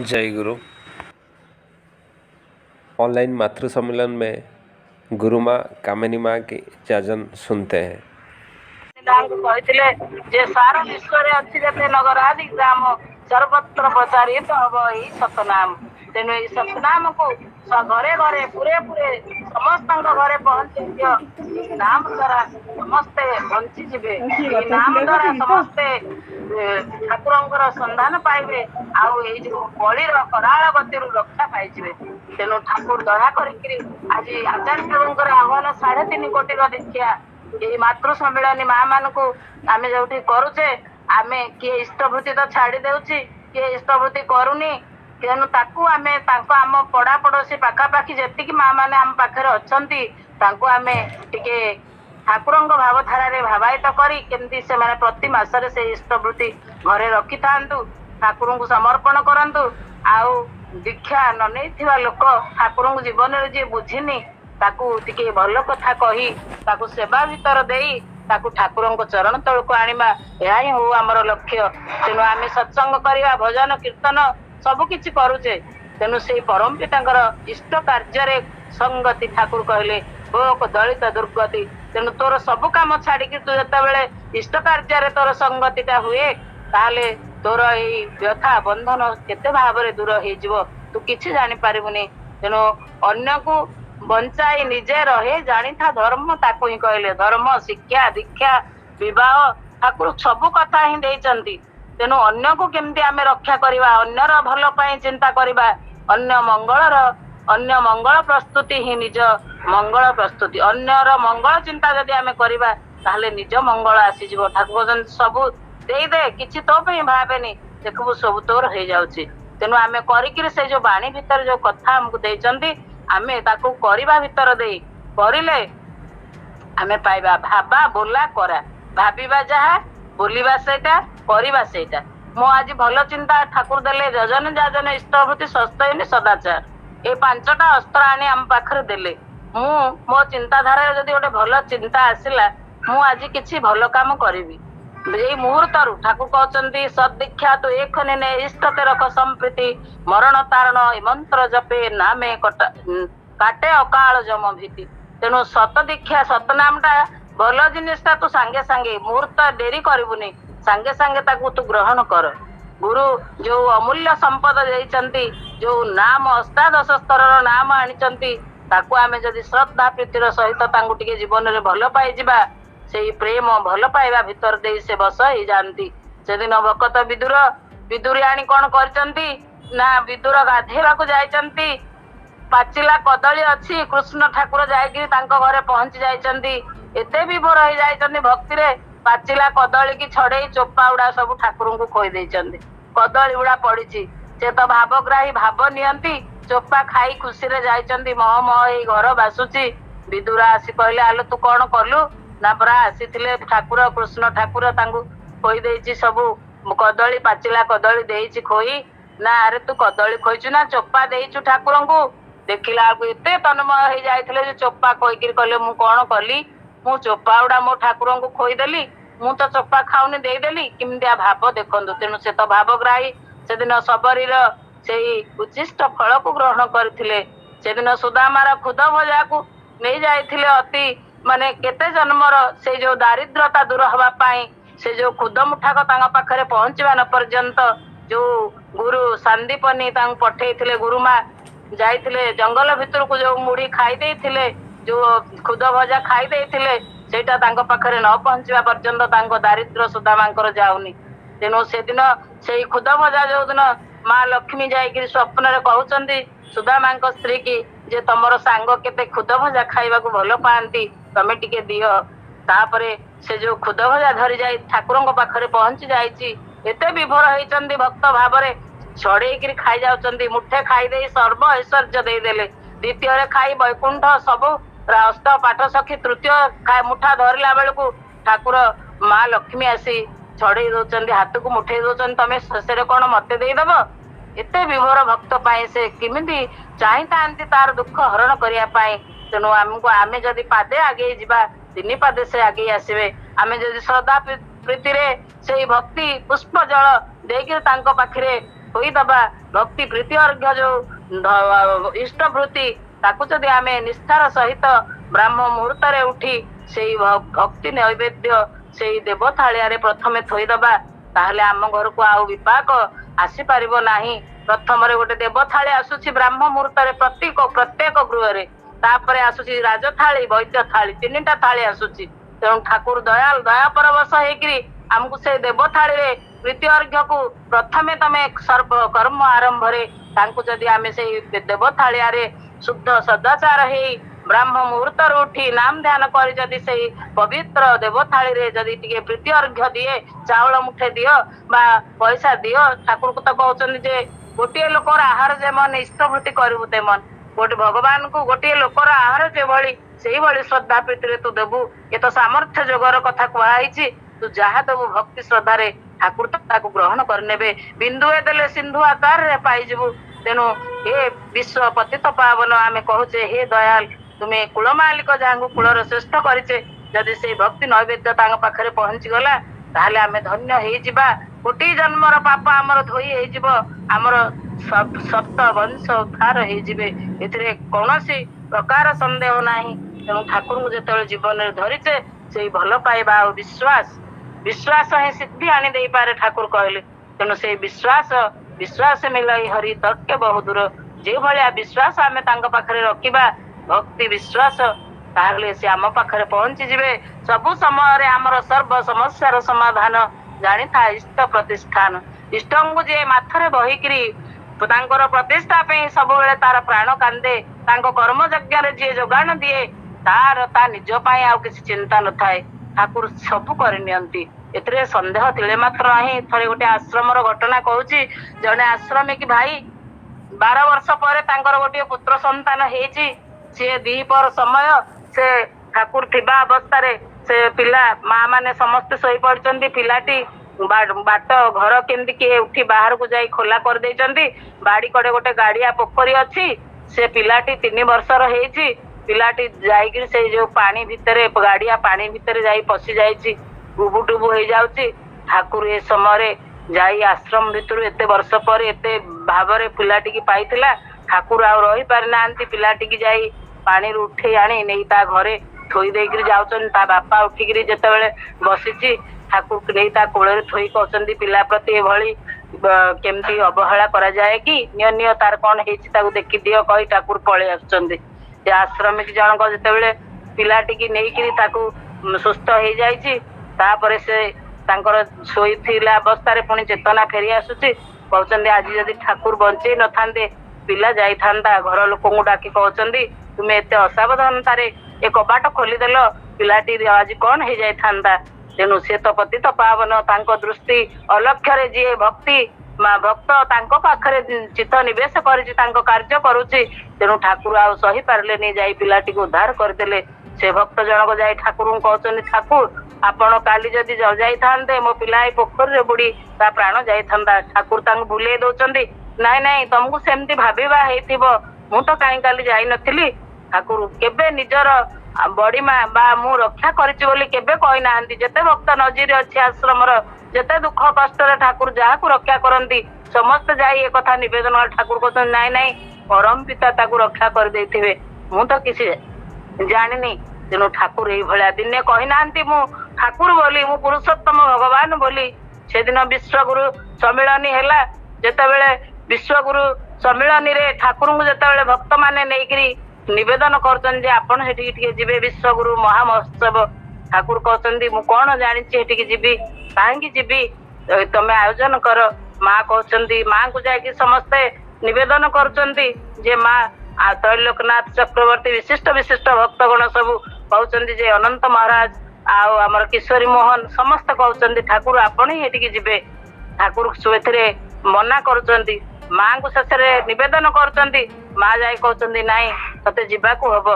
जय गुरु ऑनलाइन मातृ सम्मेलन में गुरु माँ कामिनी माँ की जाजन सुनते हैं ତାଙ୍କୁ କହିଥିଲେ ଯେ ସାରା ବିଶ୍ୱରେ ଅଛି ଯେତେ ନଗର ଆଦି ଗ୍ରାମ ସର୍ବତ୍ର ପ୍ରଚାରିତ ହବ ଏଇ ସତନାମ ତେଣୁ ଏଇ ସତନାମକୁ ସ- ଘରେ ଘରେ ପୁରେ ପୁରେ ସମସ୍ତଙ୍କ ଘରେ ପହଞ୍ଚେଇ ଦିଅ ଏଇ ନାମ ଦ୍ଵାରା ସମସ୍ତେ ବଞ୍ଚିଯିବେ। ଏଇ ନାମ ଦ୍ଵାରା ସମସ୍ତେ ଠାକୁରଙ୍କର ସନ୍ଧାନ ପାଇବେ। ଆଉ ଏଇ ଯୋଉ ବଳିର କରାଳ ଗତିରୁ ରକ୍ଷା ପାଇଯିବେ। ତେଣୁ ଠାକୁର ଦୟା କରିକିରି ଆଜି ଆଚାର୍ଯ୍ୟ ଦେବଙ୍କର ଆହ୍ୱାନ ସାଢେ ତିନି କୋଟିର ଦୀକ୍ଷା ଏଇ ମାତୃ ସମ୍ମିଳନୀ ମା ମାନଙ୍କୁ ଆମେ ଯୋଉଠି କରୁଛେ ଆମେ କିଏ ଇଷ୍ଟବୃତ୍ତି ତ ଛାଡି ଦଉଛି କିଏ ଇଷ୍ଟବୃତ୍ତି କରୁନି ତେଣୁ ତାକୁ ଆମେ ତାଙ୍କ ଆମ ପଡା ପଡୋଶୀ ପାଖାପାଖି ଯେତିକି ମା ମାନେ ଆମ ପାଖରେ ଅଛନ୍ତି ତାଙ୍କୁ ଆମେ ଟିକେ ଠାକୁରଙ୍କ ଭାବଧାରାରେ ଭାବାୟିତ କରି କେମିତି ସେମାନେ ପ୍ରତି ମାସରେ ସେଇ ଇଷ୍ଟବୃତ୍ତି ଘରେ ରଖିଥାନ୍ତୁ ଠାକୁରଙ୍କୁ ସମର୍ପଣ କରନ୍ତୁ ଆଉ ଦୀକ୍ଷା ନ ନେଇଥିବା ଲୋକ ଠାକୁରଙ୍କୁ ଜୀବନରେ ଯିଏ ବୁଝିନି ତାକୁ ଟିକେ ଭଲ କଥା କହି ତାକୁ ସେବା ଭିତର ଦେଇ ତାକୁ ଠାକୁରଙ୍କ ଚରଣ ତଳକୁ ଆଣିବା ଏହା ହିଁ ହଉ ଆମର ଲକ୍ଷ୍ୟ। ତେଣୁ ଆମେ ସତ୍ସଙ୍ଗ କରିବା ଭଜନ କୀର୍ତ୍ତନ ସବୁ କିଛି କରୁଛେ। ତେଣୁ ସେଇ ପରମ ପିତାଙ୍କର ଇଷ୍ଟ କାର୍ଯ୍ୟରେ ସଙ୍ଗତି ଠାକୁର କହିଲେ ଭୋକ ଦଳିତ ଦୁର୍ଗତି ତେଣୁ ତୋର ସବୁ କାମ ଛାଡିକି ତୁ ଯେତେବେଳେ ଇଷ୍ଟ କାର୍ଯ୍ୟରେ ତୋର ସଙ୍ଗତିଟା ହୁଏ ତାହେଲେ ତୋର ଏଇ ବ୍ୟଥା ବନ୍ଧନ କେତେ ଭାବରେ ଦୂର ହେଇଯିବ? ତୁ କିଛି ଜାଣିପାରିବୁନି। ତେଣୁ ଅନ୍ୟକୁ ବଞ୍ଚାଇ ନିଜେ ରହେ ଜାଣିଥା ଧର୍ମ ତାକୁ ହିଁ କହିଲେ। ଧର୍ମ ଶିକ୍ଷା ଦୀକ୍ଷା ବିବାହ ଠାକୁର ସବୁ କଥା ହିଁ ଦେଇଛନ୍ତି। ତେଣୁ ଅନ୍ୟକୁ କେମିତି ଆମେ ରକ୍ଷା କରିବା ଅନ୍ୟର ଭଲ ପାଇଁ ଚିନ୍ତା କରିବା ଅନ୍ୟ ମଙ୍ଗଳର ଅନ୍ୟ ମଙ୍ଗଳ ପ୍ରସ୍ତୁତି ହିଁ ନିଜ ମଙ୍ଗଳ ପ୍ରସ୍ତୁତି। ଅନ୍ୟର ମଙ୍ଗଳ ଚିନ୍ତା ଯଦି ଆମେ କରିବା ତାହେଲେ ନିଜ ମଙ୍ଗଳ ଆସିଯିବ। ଠାକୁର କହୁଛନ୍ତି ସବୁ ଦେଇଦେ କିଛି ତୋ ପାଇଁ ଭାବେନି ଦେଖିବୁ ସବୁ ତୋର ହେଇଯାଉଛି। ତେଣୁ ଆମେ କରିକିରି ସେଇ ଯୋଉ ବାଣୀ ଭିତରେ ଯୋଉ କଥା ଆମକୁ ଦେଇଛନ୍ତି ଆମେ ତାକୁ କରିବା ଭିତର ଦେଇ କରିଲେ ଆମେ ପାଇବା। ଭାବା ବୋଲା କରା। ଭାବିବା ଯାହା ବୋଲିବା ସେଇଟା କରିବା ସେଇଟା। ମୁଁ ଆଜି ଭଲ ଚିନ୍ତା ଠାକୁର ଦେଲେ ଯଜନ ଯାଜନ ଇଷ୍ଟଭୂତି ସ୍ୱସ୍ତୟନୀ ସଦାଚାର। ଏଇ ପାଞ୍ଚଟା ଅସ୍ତ୍ର ଆଣି ଆମ ପାଖରେ ଦେଲେ। ମୁଁ ମୋ ଚିନ୍ତାଧାରାରେ ଯଦି ଗୋଟେ ଭଲ ଚିନ୍ତା ଆସିଲା ମୁଁ ଆଜି କିଛି ଭଲ କାମ କରିବି। ଏଇ ମୁହୂର୍ତ୍ତରୁ ଠାକୁର କହୁଛନ୍ତି ସଦୀକ୍ଷା ତୁ ଏକ ନେ ଇଷ୍ଟତେ ରଖ ସମ୍ପ୍ରୀତି ମରଣ ତାରଣ ଏ ମନ୍ତ୍ର ଜପେ ନାମେ କଟା କାଟେ ଅକାଳ ଜମ ଭୀତି। ତେଣୁ ସତ ଦୀକ୍ଷା ସତନାମଟା ଭଲ ଜିନିଷଟା ତୁ ସାଙ୍ଗେ ସାଙ୍ଗେ ମୁହୂର୍ତ୍ତ ଡେରି କରିବୁନି। ସାଙ୍ଗେ ସାଙ୍ଗେ ତାକୁ ତୁ ଗ୍ରହଣ କର। ଗୁରୁ ଯୋଉ ଅମୂଲ୍ୟ ସମ୍ପଦ ଦେଇଛନ୍ତି ଯୋଉ ନାମ ଅଷ୍ଟାଦଶ ସ୍ତରର ନାମ ଆଣିଛନ୍ତି ତାକୁ ଆମେ ଯଦି ଶ୍ରଦ୍ଧା ପ୍ରୀତିର ସହିତ ତାଙ୍କୁ ଟିକେ ଜୀବନରେ ଭଲ ପାଇଯିବା ସେଇ ପ୍ରେମ ଭଲ ପାଇବା ଭିତର ଦେଇ ସେ ବସ ହେଇଯାଆନ୍ତି। ସେଦିନ ଭକତ ବିଦୁର ବିଦୁରୀ ଆଣି କଣ କରିଛନ୍ତି? ନା ବିଦୁର ଗାଧେଇବାକୁ ଯାଇଛନ୍ତି। ପାଚିଲା କଦଳୀ ଅଛି କୃଷ୍ଣ ଠାକୁର ଯାଇକି ତାଙ୍କ ଘରେ ପହଞ୍ଚି ଯାଇଛନ୍ତି। ଏତେ ବିଭୋର ହେଇ ଯାଇଛନ୍ତି ଭକ୍ତିରେ ପାଚିଲା କଦଳୀ କି ଛଡେଇ ଚୋପା ଗୁଡା ସବୁ ଠାକୁରଙ୍କୁ ଖୋଇ ଦେଇଛନ୍ତି କଦଳୀ ଗୁଡା ପଡିଛି ସେ ତ ଭାବଗ୍ରାହୀ ଭାବ ନିଅନ୍ତି ଚୋପା ଖାଇ ଖୁସିରେ ଯାଇଛନ୍ତି ମହ ମହ ହେଇ ଘର ବାସୁଛି ବିଦୁରା ଆସି କହିଲେ ଆଲୋ ତୁ କଣ କଲୁ? ନା ପରା ଆସିଥିଲେ ଠାକୁର କୃଷ୍ଣ ଠାକୁର ତାଙ୍କୁ ଖୋଇ ଦେଇଛି ସବୁ। କଦଳୀ ପାଚିଲା କଦଳୀ ଦେଇଛି ଖୋଇ। ନା ଆରେ ତୁ କଦଳୀ ଖୋଇଛୁ ନା ଚୋପା ଦେଇଛୁ ଠାକୁରଙ୍କୁ? ଦେଖିଲା ବେଳକୁ ଏତେ ତନ୍ମୟ ହେଇ ଯାଇଥିଲେ ଯେ ଚୋପା କହିକିରି କହିଲେ ମୁଁ କଣ କଲି? ମୁଁ ଚୋପା ଗୁଡା ମୋ ଠାକୁରଙ୍କୁ ଖୋଇଦେଲି ମୁଁ ତ ଚୋପା ଖାଉନି ଦେଇଦେଲି। କେମିତିଆ ଭାବ ଦେଖନ୍ତୁ ତେଣୁ ସେ ତ ଭାବଗ୍ରାହୀ। ସେଦିନ ସବରୀର ସେଇ ଉଚ୍ଚିଷ୍ଟ ଫଳକୁ ଗ୍ରହଣ କରିଥିଲେ। ସେଦିନ ସୁଦାମାର ଖୁଦ ଭଜାକୁ ନେଇ ଯାଇଥିଲେ ଅତି ମାନେ କେତେ ଜନ୍ମର ସେଇ ଯୋଉ ଦାରିଦ୍ରତା ଦୂର ହବା ପାଇଁ ସେ ଯୋଉ ଖୁଦ ମୁଠାକ ତାଙ୍କ ପାଖରେ ପହଞ୍ଚିବା ନ ପର୍ଯ୍ୟନ୍ତ ଯୋଉ ଗୁରୁ ସାନ୍ଦୀପନୀ ତାଙ୍କୁ ପଠେଇଥିଲେ ଗୁରୁମା ଯାଇଥିଲେ ଜଙ୍ଗଲ ଭିତରକୁ ଯୋଉ ମୁଢି ଖାଇ ଦେଇଥିଲେ ଯୋଉ ଖୁଦ ଭଜା ଖାଇ ଦେଇଥିଲେ ସେଇଟା ତାଙ୍କ ପାଖରେ ନ ପହଞ୍ଚିବା ପର୍ଯ୍ୟନ୍ତ ତାଙ୍କ ଦାରିଦ୍ର ସୁଦାମାଙ୍କର ଯାଉନି। ତେଣୁ ସେଦିନ ସେଇ ଖୁଦ ଭଜା ଯୋଉଦିନ ମା ଲକ୍ଷ୍ମୀ ଯାଇକିରି ସ୍ୱପ୍ନରେ କହୁଛନ୍ତି ସୁଦାମାଙ୍କ ସ୍ତ୍ରୀ କି ଯେ ତମର ସାଙ୍ଗ କେତେ ଖୁଦ ଭଜା ଖାଇବାକୁ ଭଲ ପାଆନ୍ତି ତମେ ଟିକେ ଦିଅ। ତାପରେ ସେ ଯୋଉ ଖୁଦ ଭଜା ଧରି ଯାଇ ଠାକୁରଙ୍କ ପାଖରେ ପହଞ୍ଚି ଯାଇଛି ଏତେ ବିଭୋର ହେଇଛନ୍ତି ଭକ୍ତ ଭାବରେ ଛଡେଇକିରି ଖାଇ ଯାଉଛନ୍ତି ମୁଠେ ଖାଇଦେଇ ସର୍ବ ଐଶ୍ୱର୍ଯ୍ୟ ଦେଇଦେଲେ। ଦ୍ୱିତୀୟରେ ଖାଇ ବୈକୁଣ୍ଠ ସବୁ ରା- ଅଷ୍ଟ ପାଠ ସଖୀ ତୃତୀୟ ମୁଠା ଧରିଲା ବେଳକୁ ଠାକୁର ମା ଲକ୍ଷ୍ମୀ ଆସି ଛଡେଇ ଦଉଛନ୍ତି ହାତକୁ ମୁଠେଇ ଦଉଛନ୍ତି ତମେ ଶେଷରେ କଣ ମତେ ଦେଇଦବ? ଏତେ ବିଭୋର ଭକ୍ତ ପାଇଁ ସେ କେମିତି ଚାହିଁଥାନ୍ତି ତାର ଦୁଃଖ ହରଣ କରିବା ପାଇଁ? ତେଣୁ ଆମକୁ ଆମେ ଯଦି ପାଦେ ଆଗେଇ ଯିବା ତିନି ପାଦେ ସେ ଆଗେଇ ଆସିବେ। ଆମେ ଯଦି ଶ୍ରଦ୍ଧା ପ୍ରୀ- ପ୍ରୀତିରେ ସେଇ ଭକ୍ତି ପୁଷ୍ପ ଜଳ ଦେଇକିରି ତାଙ୍କ ପାଖରେ ହୋଇଦବା ଭକ୍ତି ପ୍ରୀତି ଅର୍ଘ୍ୟ ଯୋଉ ଇଷ୍ଟ ବୃତ୍ତି ତାକୁ ଯଦି ଆମେ ନିଷ୍ଠାର ସହିତ ବ୍ରାହ୍ମ ମୁହୂର୍ତ୍ତରେ ଉଠି ସେଇ ଭକ୍ତି ନୈବେଦ୍ୟ ସେଇ ଦେବ ଥାଳିଆରେ ପ୍ରଥମେ ଥୋଇଦବା ତାହେଲେ ଆମ ଘରକୁ ଆଉ ବିପାକ ଆସିପାରିବ ନାହିଁ। ପ୍ରଥମରେ ଗୋଟେ ଦେବ ଥାଳି ଆସୁଛି ବ୍ରାହ୍ମ ମୁହୂର୍ତ୍ତରେ ପ୍ରତ୍ୟେକ ପ୍ରତ୍ୟେକ ଗୃହରେ। ତାପରେ ଆସୁଛି ରାଜ ଥାଳି ବୈଦ୍ୟ ଥାଳି ତିନିଟା ଥାଳି ଆସୁଛି। ତେଣୁ ଠାକୁର ଦୟାଲ ଦୟା ପରବଶ ହେଇକିରି ଆମକୁ ସେ ଦେବ ଥାଳିରେ ପ୍ରୀତି ଅର୍ଘ୍ୟକୁ ପ୍ରଥମେ ତମେ ସର୍ବ କର୍ମ ଆରମ୍ଭରେ ତାଙ୍କୁ ଯଦି ଆମେ ସେଇ ଦେବ ଥାଳିଆରେ ଶୁଦ୍ଧ ସଦାଚାର ହେଇ ବ୍ରାହ୍ମ ମୁହୂର୍ତ୍ତରୁ ଉଠି ନାମ ଧ୍ୟାନ କରି ଯଦି ସେଇ ପବିତ୍ର ଦେବ ଥାଳିରେ ଯଦି ଟିକେ ପ୍ରୀତି ଅର୍ଘ୍ୟ ଦିଏ ଚାଉଳ ମୁଠେ ଦିଅ ବା ପଇସା ଦିଅ ଠାକୁରକୁ ତ କହୁଛନ୍ତି ଯେ ଗୋଟିଏ ଲୋକର ଆହାର ଯେମନ ଇଷ୍ଟବୃତ୍ତି କରିବୁ ତେମନ। ଗୋଟେ ଭଗବାନଙ୍କୁ ଗୋଟିଏ ଲୋକର ଆହାର ଯେଭଳି ସେଇଭଳି ଶ୍ରଦ୍ଧା ପ୍ରୀତିରେ ତୁ ଦେବୁ। ଏ ତ ସାମର୍ଥ୍ୟ ଯୋଗର କଥା କୁହାହେଇଛି। ତୁ ଯାହା ଦେବୁ ଭକ୍ତି ଶ୍ରଦ୍ଧାରେ ଠାକୁର ତାକୁ ଗ୍ରହଣ କରିନେବେ। ବିନ୍ଦୁଏ ଦେଲେ ସିନ୍ଧୁ ଆକାରରେ ପାଇଯିବୁ। ତେଣୁ ହେ ବିଶ୍ୱ ପତିତ ପାବନ ଆମେ କହୁଛେ ହେ ଦୟାଲ ତୁମେ କୂଳ ମାଲିକ ଯାହାଙ୍କୁ କୂଳର ଶ୍ରେଷ୍ଠ କରିଛେ ଯଦି ସେଇ ଭକ୍ତି ନୈବେଦ୍ୟ ତାଙ୍କ ପାଖରେ ପହଞ୍ଚିଗଲା ତାହେଲେ ଆମେ ଧନ୍ୟ ହେଇଯିବା। ଗୋଟିଏ ଜନ୍ମର ପାପ ଆମର ଧୋଇ ହେଇଯିବ। ଆମର ସପ- ସପ୍ତ ବଂଶ ଉଦ୍ଧାର ହେଇଯିବେ। ଏଥିରେ କୌଣସି ପ୍ରକାର ସନ୍ଦେହ ନାହିଁ। ତେଣୁ ଠାକୁରଙ୍କୁ ଯେତେବେଳେ ଜୀବନରେ ଧରିଛେ ସେଇ ଭଲ ପାଇବା ଆଉ ବିଶ୍ୱାସ ବିଶ୍ୱାସ ହିଁ ସିଦ୍ଧି ଆଣି ଦେଇପାରେ ଠାକୁର କହିଲେ। ତେଣୁ ସେଇ ବିଶ୍ୱାସ ବିଶ୍ୱାସ ମିଳଇ ହରି ତର୍କେ ବହୁ ଦୂର। ଯେଉଁଭଳିଆ ବିଶ୍ୱାସ ଆମେ ତାଙ୍କ ପାଖରେ ରଖିବା ଭକ୍ତି ବିଶ୍ୱାସ ତାହେଲେ ସେ ଆମ ପାଖରେ ପହଞ୍ଚିଯିବେ। ସବୁ ସମୟରେ ଆମର ସର୍ବ ସମସ୍ୟାର ସମାଧାନ ଜାଣିଥା ଇଷ୍ଟ ପ୍ରତିଷ୍ଠାନ। ଇଷ୍ଟଙ୍କୁ ଯିଏ ମାଥରେ ବହିକିରି ତାଙ୍କର ପ୍ରତିଷ୍ଠା ପାଇଁ ସବୁବେଳେ ତାର ପ୍ରାଣ କାନ୍ଦେ ତାଙ୍କ କର୍ମ ଯଜ୍ଞରେ ଯିଏ ଯୋଗାଣ ଦିଏ ତାର ତା ନିଜ ପାଇଁ ଆଉ କିଛି ଚିନ୍ତା ନଥାଏ। ଠାକୁର ସବୁ କରିନିଅନ୍ତି। ଏଥିରେ ସନ୍ଦେହ ତିଳେ ମାତ୍ର ନାହିଁ। ଥରେ ଗୋଟେ ଆଶ୍ରମର ଘଟଣା କହୁଛି ଜଣେ ଆଶ୍ରମିକ ଭାଇ ବାର ବର୍ଷ ପରେ ତାଙ୍କର ଗୋଟିଏ ପୁତ୍ର ସନ୍ତାନ ହେଇଛି। ସିଏ ଦିପହର ସମୟ ସେ ଠାକୁର ଥିବା ଅବସ୍ଥାରେ ସେ ପିଲା ମା ମାନେ ସମସ୍ତେ ଶୋଇପଡିଛନ୍ତି ପିଲାଟି ବାଟ ଘର କେମିତି କିଏ ଉଠି ବାହାରକୁ ଯାଇ ଖୋଲା କରିଦେଇଛନ୍ତି। ବାଡି କଡେ ଗୋଟେ ଗାଡିଆ ପୋଖରୀ ଅଛି। ସେ ପିଲାଟି ତିନି ବର୍ଷର ହେଇଛି। ପିଲାଟି ଯାଇକିରି ସେଇ ଯୋଉ ପାଣି ଭିତରେ ଗାଡିଆ ପାଣି ଭିତରେ ଯାଇ ପଶି ଯାଇଛି ଟୁବୁ ହେଇଯାଉଛି। ଠାକୁର ଏ ସମୟରେ ଯାଇ ଆଶ୍ରମ ଭିତରୁ ଏତେ ବର୍ଷ ପରେ ଏତେ ଭାବରେ ପିଲାଟିକି ପାଇଥିଲା ଠାକୁର ଆଉ ରହି ପାରିନାହାନ୍ତି ପିଲାଟିକି ଯାଇ ପାଣିରୁ ଉଠେଇ ଆଣି ନେଇ ତା ଘରେ ଥୋଇ ଦେଇକିରି ଯାଉଛନ୍ତି। ତା ବାପା ଉଠିକିରି ଯେତେବେଳେ ବସିଛି ଠାକୁରକୁ ନେଇ ତା କୋଳରେ ଥୋଇ କହୁଛନ୍ତି ପିଲା ପ୍ରତି ଏଭଳି ବ- କେମିତି ଅବହେଳା କରାଯାଏ କି? ନିଅ ନିଅ ତାର କଣ ହେଇଛି ତାକୁ ଦେଖିଦିଅ କହି ଠାକୁର ପଳେଇ ଆସୁଛନ୍ତି। ସେ ଆଶ୍ରମିକ ଜଣକ ଯେତେବେଳେ ପିଲାଟିକି ନେଇକିରି ତାକୁ ଉଁ, ସୁସ୍ଥ ହେଇଯାଇଛି ତାପରେ ସେ ତାଙ୍କର ଶୋଇଥିଲା ଅବସ୍ଥାରେ ପୁଣି ଚେତନା ଫେରି ଆସୁଛି କହୁଛନ୍ତି ଆଜି ଯଦି ଠାକୁର ବଞ୍ଚେଇ ନଥାନ୍ତେ ପିଲା ଯାଇଥାନ୍ତା ଘର ଲୋକଙ୍କୁ ଡାକି କହୁଛନ୍ତି ତୁମେ ଏତେ ଅସାବଧାନତାରେ ଏ କବାଟ ଖୋଲିଦେଲ ପିଲାଟି ଆଜି କଣ ହେଇଯାଇଥାନ୍ତା? ତେଣୁ ସେ ତ ପତିତ ପାବନ ତାଙ୍କ ଦୃଷ୍ଟି ଅଲକ୍ଷ୍ୟରେ ଯିଏ ଭକ୍ତି ମା ଭକ୍ତ ତାଙ୍କ ପାଖରେ ଚିତ୍ତ ନିବେଶ କରିଛି ତାଙ୍କ କାର୍ଯ୍ୟ କରୁଛି ତେଣୁ ଠାକୁର ଆଉ ସହି ପାରିଲେନି ଯାଇ ପିଲାଟିକୁ ଉଦ୍ଧାର କରିଦେଲେ। ସେ ଭକ୍ତ ଜଣକ ଯାଇ ଠାକୁରଙ୍କୁ କହୁଛନ୍ତି ଠାକୁର ଆପଣ କାଲି ଯଦି ଜ- ଯାଇଥାନ୍ତେ ମୋ ପିଲା ଏଇ ପୋଖରୀରେ ବୁଡି ତା ପ୍ରାଣ ଯାଇଥାନ୍ତା। ଠାକୁର ତାଙ୍କୁ ଭୁଲେଇ ଦଉଛନ୍ତି ନାଇଁ ନାଇଁ ତମକୁ ସେମିତି ଭାବିବା ହେଇଥିବ। ମୁଁ ତ କାହିଁ କାଲି ଯାଇନଥିଲି। ଠାକୁର କେବେ ନିଜର ଆ, ବଡିମା ବା ମୁଁ ରକ୍ଷା କରିଛି ବୋଲି କେବେ କହିନାହାନ୍ତି। ଯେତେ ଭକ୍ତ ନଜିର ଅଛି ଆଶ୍ରମର ଯେତେ ଦୁଃଖ କଷ୍ଟରେ ଠାକୁର ଯାହାକୁ ରକ୍ଷା କରନ୍ତି ସମସ୍ତେ ଯାଇ ଏ କଥା ନିବେଦନ କଲେ ଠାକୁର କହୁଛନ୍ତି ନାଇଁ ନାଇଁ ପରମ ପିତା ତାକୁ ରକ୍ଷା କରିଦେଇଥିବେ। ମୁଁ ତ କିଛି ଜାଣିନି ତେଣୁ ଠାକୁର ଏଇଭଳିଆ ଦିନେ କହିନାହାନ୍ତି ମୁଁ ଠାକୁର ବୋଲି ମୁଁ ପୁରୁଷୋତ୍ତମ ଭଗବାନ ବୋଲି। ସେଦିନ ବିଶ୍ଵଗୁରୁ ସମ୍ମିଳନୀ ହେଲା। ଯେତେବେଳେ ବିଶ୍ଵଗୁରୁ ସମ୍ମିଳନୀରେ ଠାକୁରଙ୍କୁ ଯେତେବେଳେ ଭକ୍ତମାନେ ନେଇକିରି ନିବେଦନ କରୁଛନ୍ତି ଯେ ଆପଣ ସେଠିକି ଟିକେ ଯିବେ ବିଶ୍ଵଗୁରୁ ମହା ମହୋତ୍ସବ ଠାକୁର କହୁଛନ୍ତି ମୁଁ କଣ ଜାଣିଛି ସେଠିକି ଯିବି କାହିଁକି ଯିବି? ତମେ ଆୟୋଜନ କର ମା କହୁଛନ୍ତି ମାଙ୍କୁ ଯାଇକି ସମସ୍ତେ ନିବେଦନ କରୁଛନ୍ତି ଯେ ମା ତ୍ରୈଲୋକନାଥ ଚକ୍ରବର୍ତ୍ତୀ ବିଶିଷ୍ଟ ବିଶିଷ୍ଟ ଭକ୍ତଗଣ ସବୁ କହୁଛନ୍ତି ଯେ ଅନନ୍ତ ମହାରାଜ ଆଉ ଆମର କିଶୋରୀ ମୋହନ ସମସ୍ତେ କହୁଛନ୍ତି ଠାକୁର ଆପଣ ହିଁ ଏଠିକି ଯିବେ। ଠାକୁର ଏଥିରେ ମନା କରୁଛନ୍ତି। ମାଙ୍କୁ ଶେଷରେ ନିବେଦନ କରୁଛନ୍ତି। ମା ଯାଇ କହୁଛନ୍ତି ନାଇଁ ତତେ ଯିବାକୁ ହବ।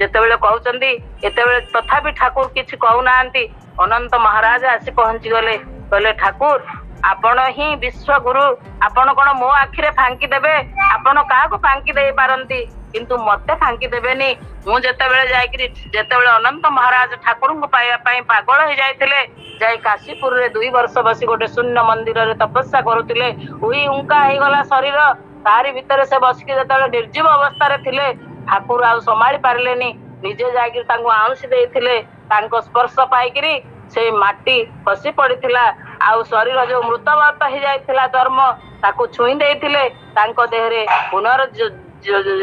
ଯେତେବେଳେ କହୁଛନ୍ତି ଏତେବେଳେ ତଥାପି ଠାକୁର କିଛି କହୁନାହାନ୍ତି। ଅନନ୍ତ ମହାରାଜ ଆସି ପହଞ୍ଚିଗଲେ। କହିଲେ ଠାକୁର ଆପଣ ହିଁ ବିଶ୍ଵଗୁରୁ ଆପଣ କଣ ମୋ ଆଖିରେ ଫାଙ୍କି ଦେବେ? ଆପଣ କାହାକୁ ଫାଙ୍କି ଦେଇ ପାରନ୍ତି? କିନ୍ତୁ ମତେ ଫାଙ୍କି ଦେବେନି। ମୁଁ ଯେତେବେଳେ ଯାଇକିରି ଯେତେବେଳେ ଅନନ୍ତ ମହାରାଜ ଠାକୁରଙ୍କୁ ପାଇବା ପାଇଁ ପାଗଳ ହେଇଯାଇଥିଲେ ଯାଇ କାଶୀପୁରରେ ଦୁଇ ବର୍ଷ ବସି ଗୋଟେ ଶୂନ୍ୟ ମନ୍ଦିରରେ ତପସ୍ୟା କରୁଥିଲେ। ଉଇ ଉଙ୍କା ହେଇଗଲା ଶରୀର। ତାରି ଭିତରେ ସେ ବସିକି ଯେତେବେଳେ ନିର୍ଜୀବ ଅବସ୍ଥାରେ ଥିଲେ ଠାକୁର ଆଉ ସମ୍ଭାଳି ପାରିଲେନି। ନିଜେ ଯାଇକି ତାଙ୍କୁ ଆଉଁସି ଦେଇଥିଲେ ତାଙ୍କ ସ୍ପର୍ଶ ପାଇକିରି ସେଇ ମାଟି ଖସି ପଡିଥିଲା। ଆଉ ଶରୀର ଯୋଉ ମୃତବତ ହେଇଯାଇଥିଲା ଚର୍ମ ତାକୁ ଛୁଇଁ ଦେଇଥିଲେ। ତାଙ୍କ ଦେହରେ ପୁନର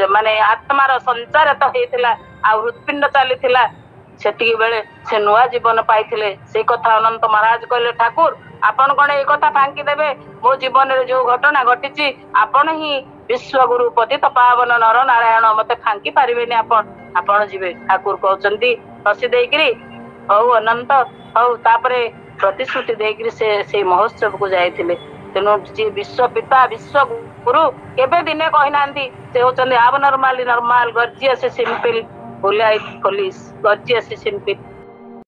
ମାନେ ଆତ୍ମାର ସଞ୍ଚାର ତ ହେଇଥିଲା ଆଉ ହୃତ୍ପିଣ୍ଡ ଚାଲିଥିଲା। ସେତିକି ବେଳେ ସେ ନୂଆ ଜୀବନ ପାଇଥିଲେ। ସେଇ କଥା ଅନନ୍ତ ମହାରାଜ କହିଲେ ଠାକୁର ଆପଣ କଣ ଏଇ କଥା ଫାଙ୍କି ଦେବେ ମୋ ଜୀବନରେ ଯୋଉ ଘଟଣା ଘଟିଛି ଆପଣ ହିଁ ବିଶ୍ୱଗୁରୁ ପତିତ ପାବନ ନର ନାରାୟଣ ମତେ ଫାଙ୍କି ପାରିବେନି ଆପଣ। ଆପଣ ଯିବେ ଠାକୁର କହୁଛନ୍ତି ହସି ଦେଇକିରି ହଉ ଅନନ୍ତ ହଉ ତାପରେ ପ୍ରତିଶ୍ରୁତି ଦେଇକିରି ସେ ସେଇ ମହୋତ୍ସବକୁ ଯାଇଥିଲେ। ତେଣୁ ଯିଏ ବିଶ୍ୱ ପିତା ବିଶ୍ୱ ଗୁରୁ କେବେ ଦିନେ କହିନାହାନ୍ତି ସେ ହଉଛନ୍ତି ଆବ ନର୍ମାଲି ନର୍ମାଲ ଗର୍ଜିୟସ ସିମ୍ପଲ ବୁଲାଇ ପୋଲିସ ଗର୍ଜିୟସ ସିମ୍ପଲ।